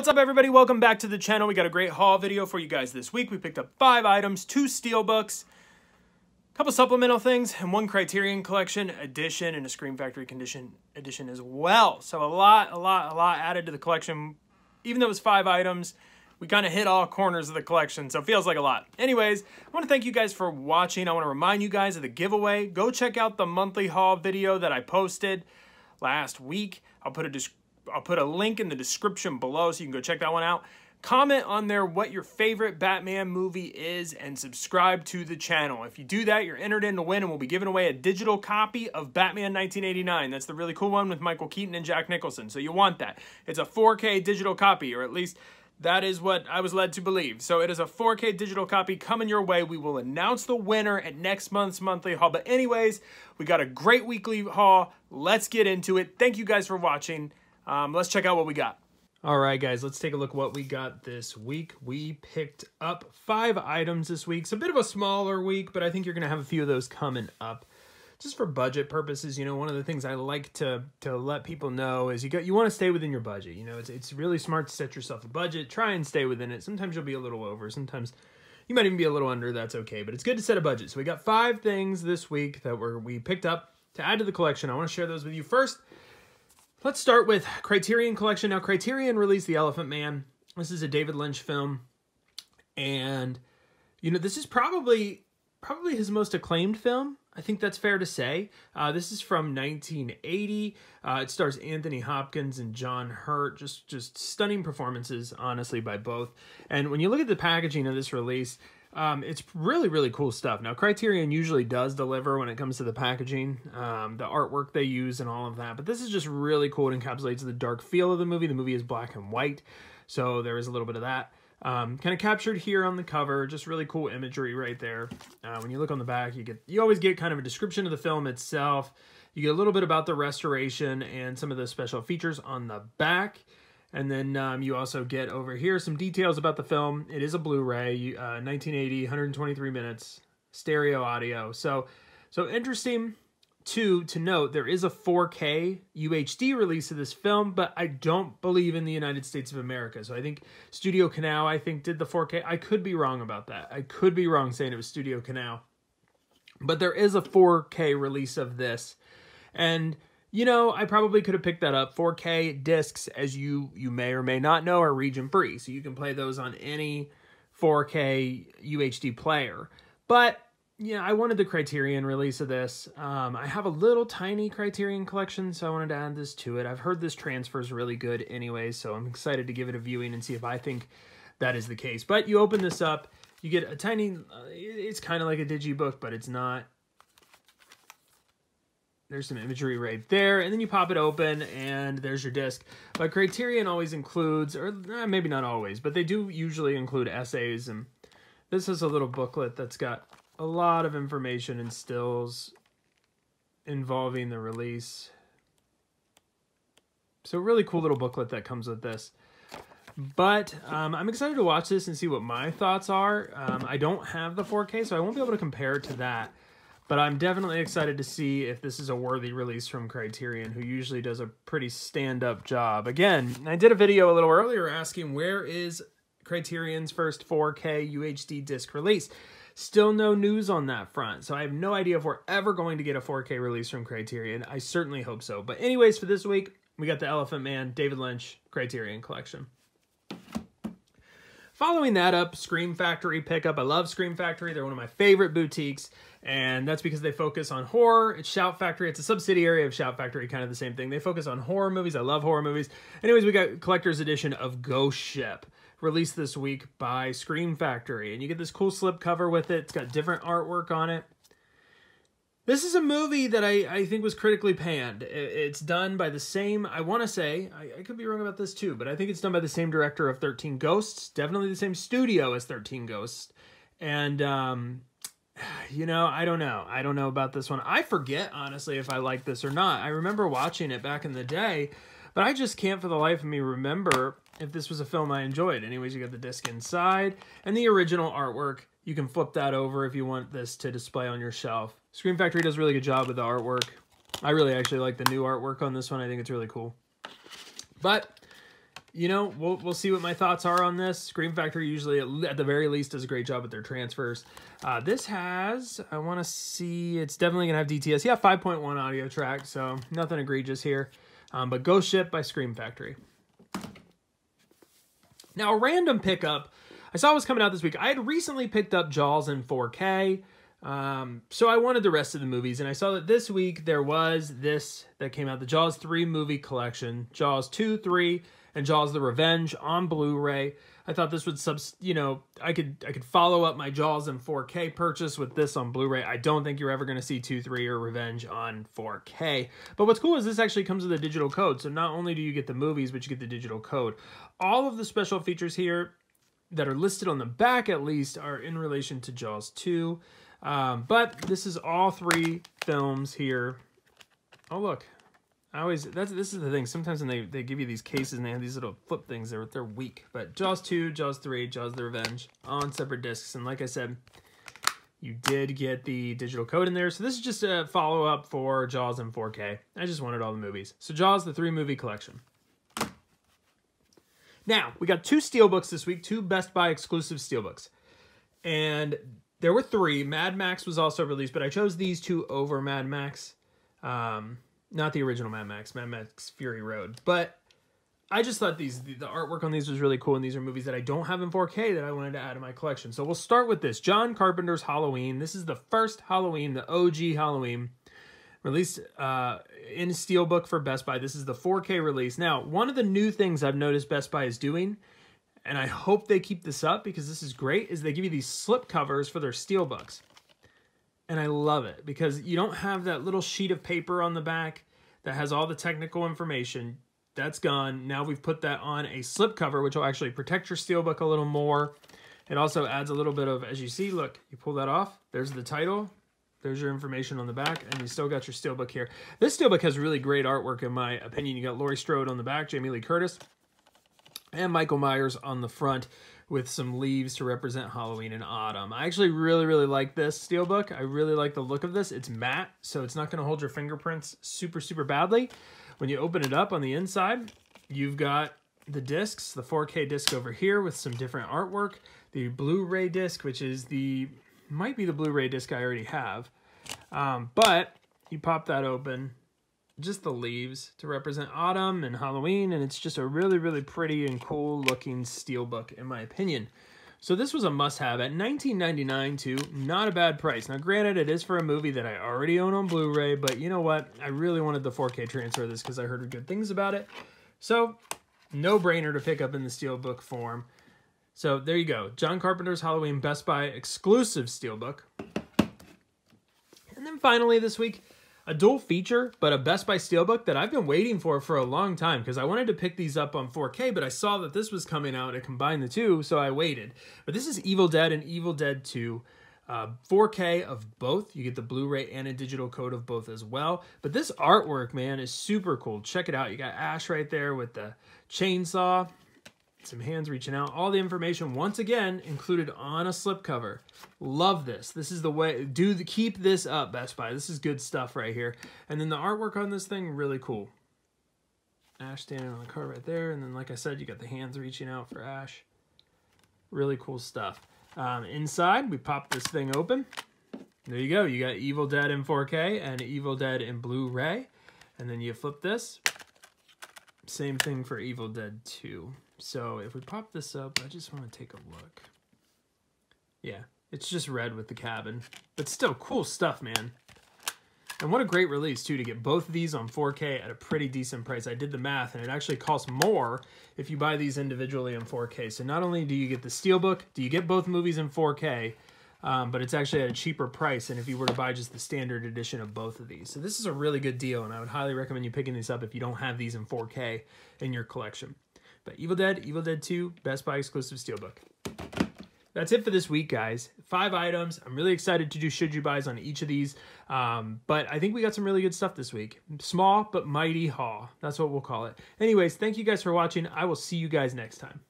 What's up everybody? Welcome back to the channel. We got a great haul video for you guys this week. We picked up five items, two steel books, a couple supplemental things, and one Criterion Collection edition and a Scream Factory condition edition as well. So a lot, a lot, a lot added to the collection. Even though it was five items, we kind of hit all corners of the collection, so it feels like a lot. Anyways, I want to thank you guys for watching. I want to remind you guys of the giveaway. Go check out the monthly haul video that I posted last week. I'll put a description I'll put a link in the description below so you can go check that one out. Comment on there what your favorite Batman movie is and subscribe to the channel. If you do that, you're entered in to win and we'll be giving away a digital copy of Batman 1989. That's the really cool one with Michael Keaton and Jack Nicholson. So you want that. It's a 4K digital copy, or at least that is what I was led to believe. So it is a 4K digital copy coming your way. We will announce the winner at next month's monthly haul. But anyways, we got a great weekly haul. Let's get into it. Thank you guys for watching. Um, let's check out what we got. All right, guys, let's take a look what we got this week. We picked up five items this week. It's a bit of a smaller week, but I think you're going to have a few of those coming up. Just for budget purposes, you know, one of the things I like to to let people know is you got you want to stay within your budget. You know, it's it's really smart to set yourself a budget. Try and stay within it. Sometimes you'll be a little over. Sometimes you might even be a little under. That's okay, but it's good to set a budget. So we got five things this week that were we picked up to add to the collection. I want to share those with you first. Let's start with Criterion Collection. Now, Criterion released The Elephant Man. This is a David Lynch film. And, you know, this is probably probably his most acclaimed film. I think that's fair to say. Uh, this is from 1980. Uh, it stars Anthony Hopkins and John Hurt. Just just stunning performances, honestly, by both. And when you look at the packaging of this release, um, it's really, really cool stuff. Now, Criterion usually does deliver when it comes to the packaging, um, the artwork they use, and all of that. But this is just really cool. It encapsulates the dark feel of the movie. The movie is black and white, so there is a little bit of that. Um, kind of captured here on the cover, just really cool imagery right there. Uh, when you look on the back, you get you always get kind of a description of the film itself. You get a little bit about the restoration and some of the special features on the back. And then um, you also get over here some details about the film. It is a Blu-ray, uh, 1980, 123 minutes, stereo audio. So, so interesting too to note there is a 4K UHD release of this film, but I don't believe in the United States of America. So I think Studio Canal, I think, did the 4K. I could be wrong about that. I could be wrong saying it was Studio Canal. But there is a 4K release of this. And you know, I probably could have picked that up. 4K discs, as you you may or may not know, are region free, so you can play those on any 4K UHD player. But yeah, I wanted the Criterion release of this. Um, I have a little tiny Criterion collection, so I wanted to add this to it. I've heard this transfer is really good anyway, so I'm excited to give it a viewing and see if I think that is the case. But you open this up, you get a tiny, uh, it's kind of like a digibook, but it's not. There's some imagery right there, and then you pop it open, and there's your disc. But Criterion always includes, or eh, maybe not always, but they do usually include essays, and this is a little booklet that's got a lot of information and stills involving the release. So really cool little booklet that comes with this. But um, I'm excited to watch this and see what my thoughts are. Um, I don't have the 4K, so I won't be able to compare to that. But I'm definitely excited to see if this is a worthy release from Criterion, who usually does a pretty stand-up job. Again, I did a video a little earlier asking where is Criterion's first 4K UHD disc release. Still no news on that front, so I have no idea if we're ever going to get a 4K release from Criterion. I certainly hope so. But anyways, for this week, we got the Elephant Man, David Lynch, Criterion Collection. Following that up, Scream Factory pickup. I love Scream Factory. They're one of my favorite boutiques, and that's because they focus on horror. It's Shout Factory. It's a subsidiary of Shout Factory, kind of the same thing. They focus on horror movies. I love horror movies. Anyways, we got collector's edition of Ghost Ship released this week by Scream Factory, and you get this cool slip cover with it. It's got different artwork on it. This is a movie that I, I think was critically panned. It's done by the same, I want to say, I, I, could be wrong about this too, but I think it's done by the same director of 13 Ghosts, definitely the same studio as 13 Ghosts. And, um, you know, I don't know. I don't know about this one. I forget, honestly, if I like this or not. I remember watching it back in the day, but I just can't for the life of me remember if this was a film I enjoyed. Anyways, you got the disc inside and the original artwork. You can flip that over if you want this to display on your shelf. Scream Factory does a really good job with the artwork. I really actually like the new artwork on this one. I think it's really cool. But you know, we'll we'll see what my thoughts are on this. Scream Factory usually, at the very least, does a great job with their transfers. Uh, this has, I want to see, it's definitely gonna have DTS. Yeah, 5.1 audio track, so nothing egregious here. Um, but Ghost Ship by Scream Factory. Now, a random pickup I saw was coming out this week. I had recently picked up Jaws in 4K. Um, so I wanted the rest of the movies, and I saw that this week there was this that came out, the Jaws 3 movie collection, Jaws 2, 3, and Jaws the Revenge on Blu-ray. I thought this would sub, you know, I could I could follow up my Jaws in 4K purchase with this on Blu-ray. I don't think you're ever going to see 2, 3 or Revenge on 4K. But what's cool is this actually comes with a digital code. So not only do you get the movies, but you get the digital code. All of the special features here that are listed on the back at least are in relation to Jaws 2. Um, but this is all three films here. Oh, look. I always, that's, this is the thing. Sometimes when they, they give you these cases and they have these little flip things, they're, they're weak. But Jaws 2, Jaws 3, Jaws the Revenge on separate discs. And like I said, you did get the digital code in there. So this is just a follow-up for Jaws in 4K. I just wanted all the movies. So Jaws, the three movie collection. Now, we got two steelbooks this week, two Best Buy exclusive steelbooks. And there were three. Mad Max was also released, but I chose these two over Mad Max. Um, not the original Mad Max, Mad Max Fury Road. But I just thought these the artwork on these was really cool, and these are movies that I don't have in 4K that I wanted to add to my collection. So we'll start with this. John Carpenter's Halloween. This is the first Halloween, the OG Halloween, released uh, in Steelbook for Best Buy. This is the 4K release. Now, one of the new things I've noticed Best Buy is doing and I hope they keep this up because this is great, is they give you these slip covers for their steel books. And I love it because you don't have that little sheet of paper on the back that has all the technical information. That's gone. Now we've put that on a slip cover, which will actually protect your steelbook a little more. It also adds a little bit of, as you see, look, you pull that off. There's the title. There's your information on the back, and you still got your steelbook here. This steelbook has really great artwork, in my opinion. You got Laurie Strode on the back, Jamie Lee Curtis and Michael Myers on the front with some leaves to represent Halloween and autumn. I actually really, really like this steelbook. I really like the look of this. It's matte, so it's not going to hold your fingerprints super, super badly. When you open it up on the inside, you've got the discs, the 4K disc over here with some different artwork, the Blu-ray disc, which is the, might be the Blu-ray disc I already have. Um, but you pop that open, just the leaves to represent autumn and Halloween, and it's just a really, really pretty and cool looking steelbook in my opinion. So this was a must-have at 19.99 too. Not a bad price. Now, granted, it is for a movie that I already own on Blu-ray, but you know what? I really wanted the 4K transfer of this because I heard good things about it. So, no-brainer to pick up in the steelbook form. So there you go. John Carpenter's Halloween Best Buy exclusive steelbook. And then finally this week, a dual feature, but a Best Buy Steelbook that I've been waiting for for a long time because I wanted to pick these up on 4K, but I saw that this was coming out and combined the two, so I waited. But this is Evil Dead and Evil Dead 2. Uh, 4K of both. You get the Blu-ray and a digital code of both as well. But this artwork, man, is super cool. Check it out. You got Ash right there with the chainsaw some hands reaching out. All the information, once again, included on a slipcover. Love this. This is the way, do the, keep this up, Best Buy. This is good stuff right here. And then the artwork on this thing, really cool. Ash standing on the car right there. And then, like I said, you got the hands reaching out for Ash. Really cool stuff. Um, inside, we pop this thing open. There you go. You got Evil Dead in 4K and Evil Dead in Blu-ray. And then you flip this. Same thing for Evil Dead 2. So if we pop this up, I just want to take a look. Yeah, it's just red with the cabin. But still, cool stuff, man. And what a great release, too, to get both of these on 4K at a pretty decent price. I did the math, and it actually costs more if you buy these individually in 4K. So not only do you get the Steelbook, do you get both movies in 4K, um, but it's actually at a cheaper price than if you were to buy just the standard edition of both of these. So this is a really good deal, and I would highly recommend you picking these up if you don't have these in 4K in your collection. But Evil Dead, Evil Dead 2, Best Buy exclusive Steelbook. That's it for this week, guys. Five items. I'm really excited to do should you buys on each of these. Um, but I think we got some really good stuff this week. Small but mighty haul. That's what we'll call it. Anyways, thank you guys for watching. I will see you guys next time.